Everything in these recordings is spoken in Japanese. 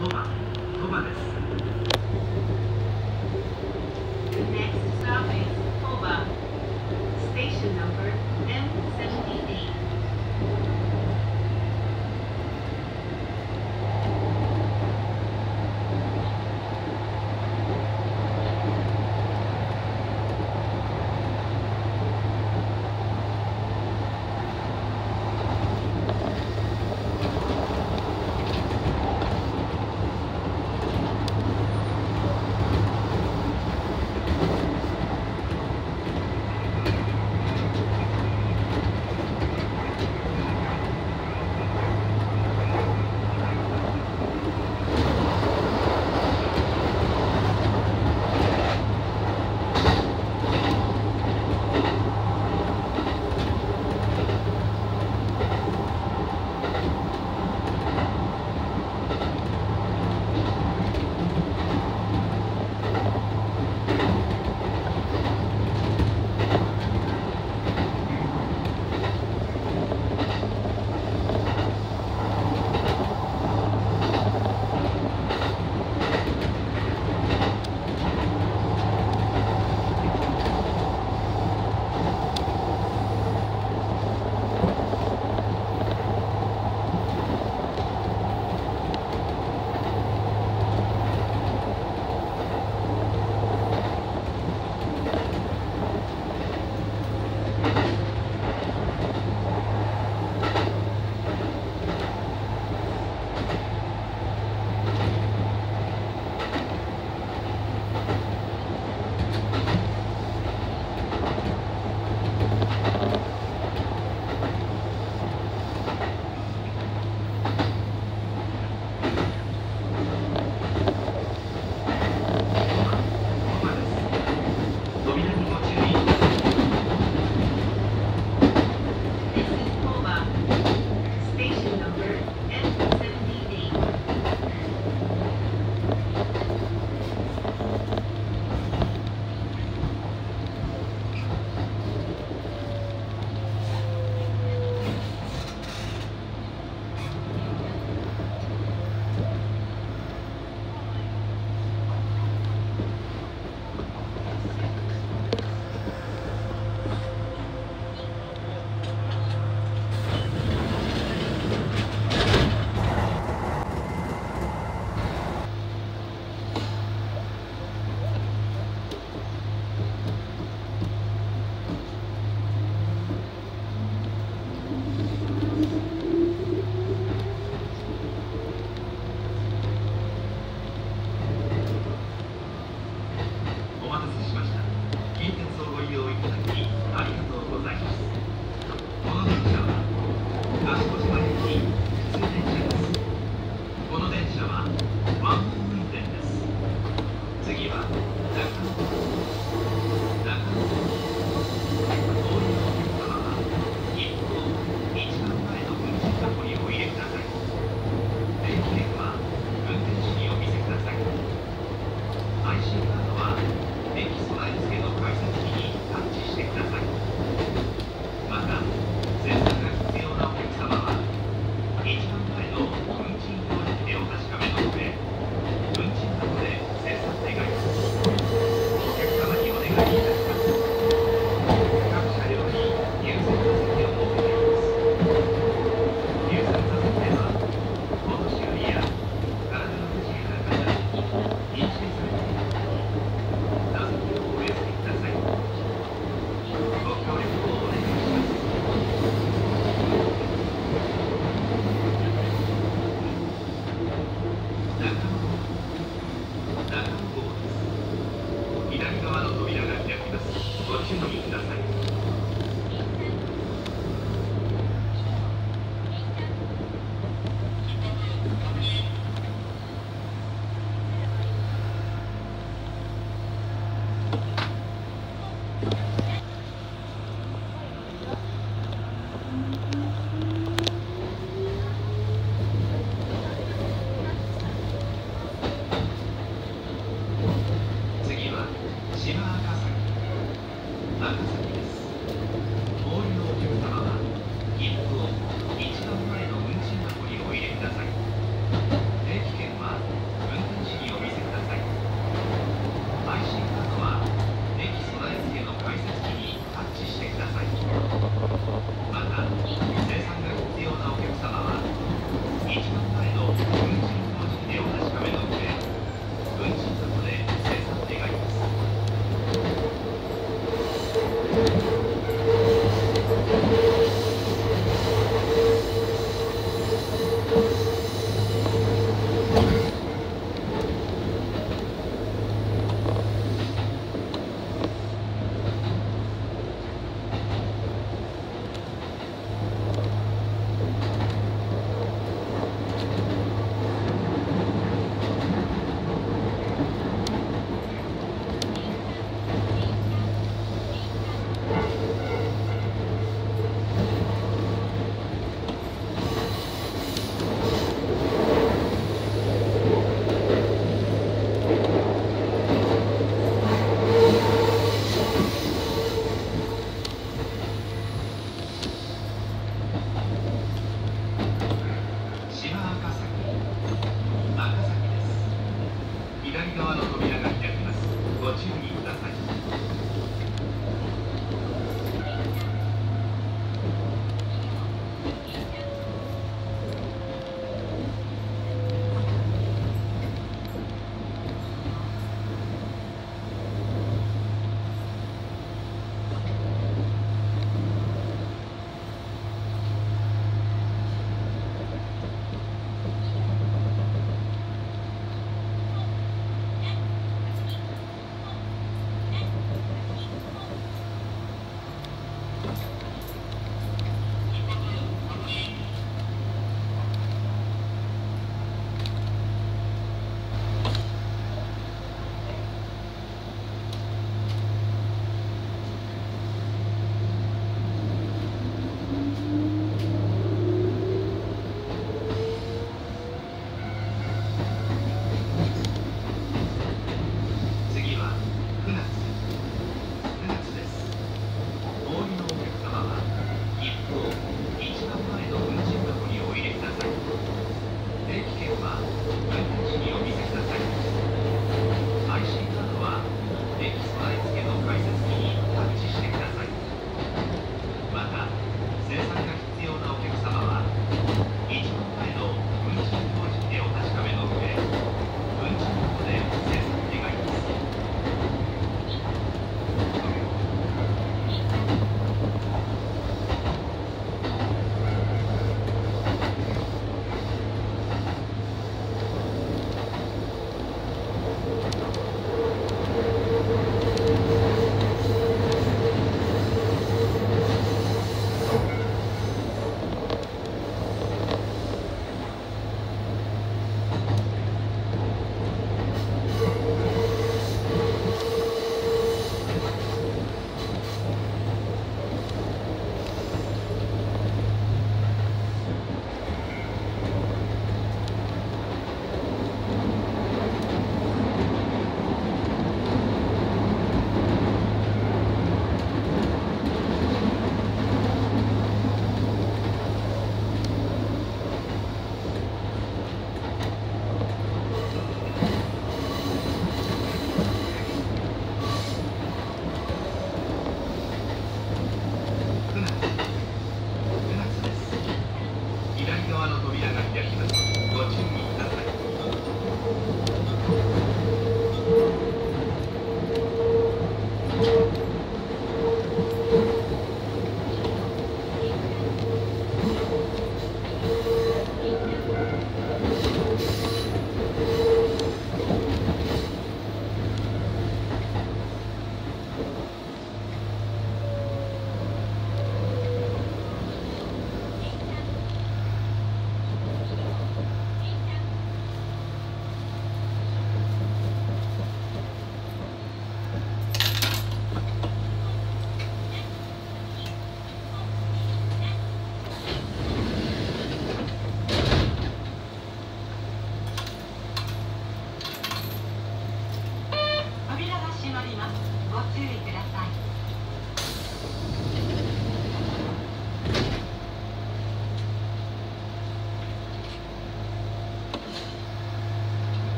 鳥羽鳥羽です。島赤崎赤崎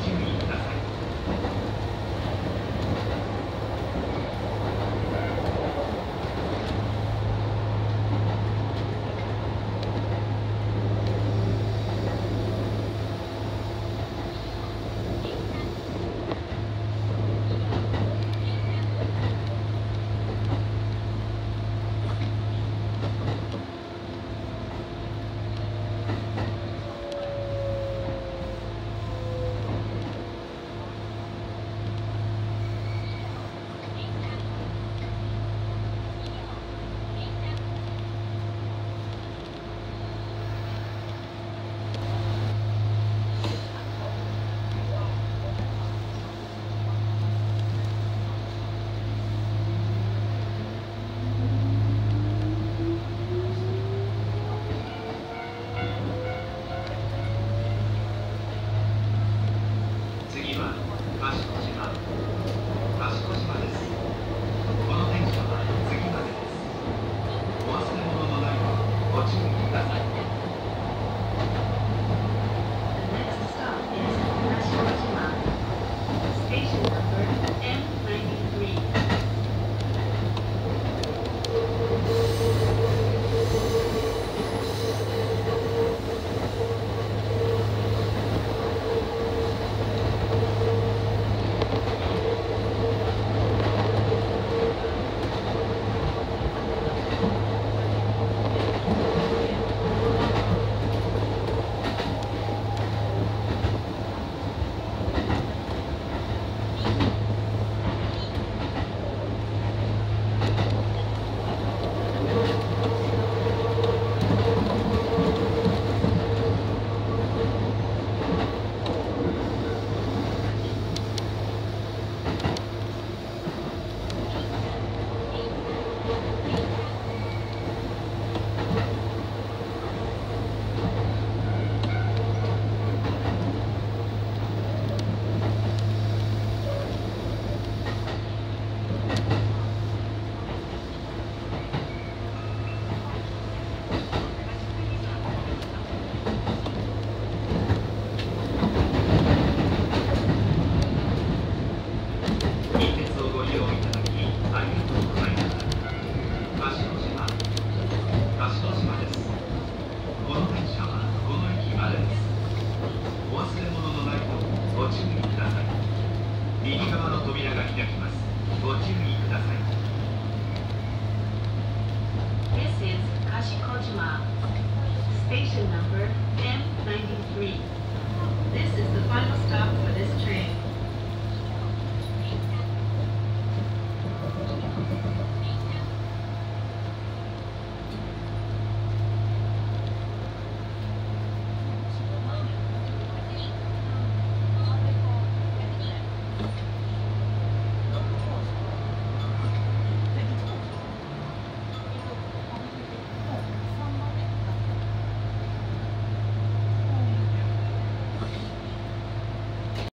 opportunity. that like